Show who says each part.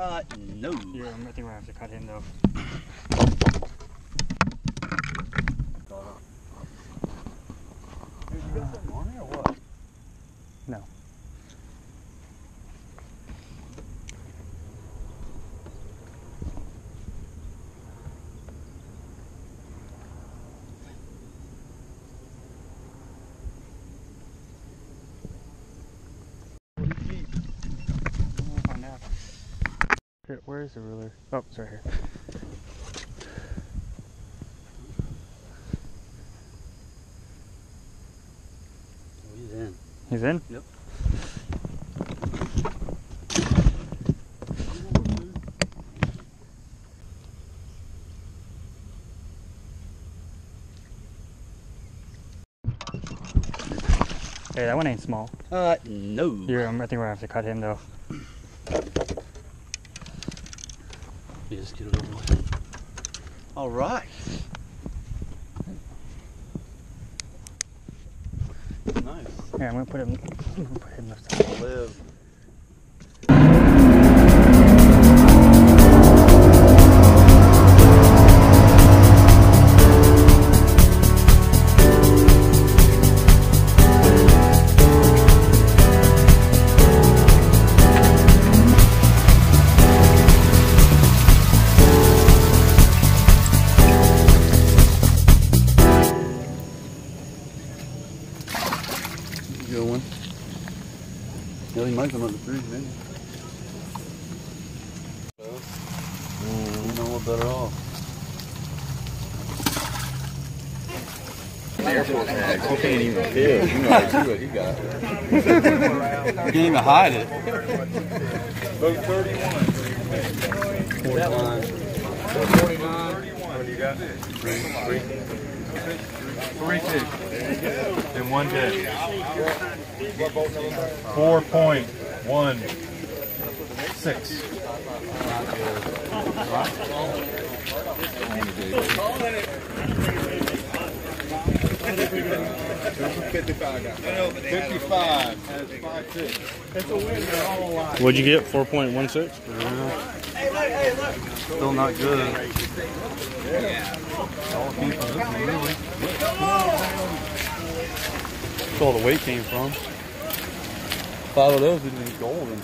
Speaker 1: Uh, no.
Speaker 2: Yeah, I think we're gonna have to cut him though.
Speaker 1: Did you get something on here or what?
Speaker 2: No. We'll find out. Here, where is the ruler? Oh, it's right here.
Speaker 1: Oh, he's in.
Speaker 2: He's in?
Speaker 1: Yep.
Speaker 2: Hey, that one ain't small.
Speaker 1: Uh, no.
Speaker 2: Yeah, I think we're gonna have to cut him though.
Speaker 1: You just get it over with. All right. Nice.
Speaker 2: Here, I'm gonna put him. I'm gonna put him left side.
Speaker 1: Live. Yeah, he might come up the trees, maybe. You know what better off.
Speaker 3: You can't even feel. You know I see what he got.
Speaker 1: You can't even hide it.
Speaker 3: Vote 31.
Speaker 1: 49.
Speaker 3: 49. What do you got? Three. Three. Three two. And one dead. Four point one six. Fifty-five. That's five two.
Speaker 4: What'd you get? 4.16?
Speaker 1: Still not good.
Speaker 4: That's all the weight came from.
Speaker 1: Five of those didn't even golden.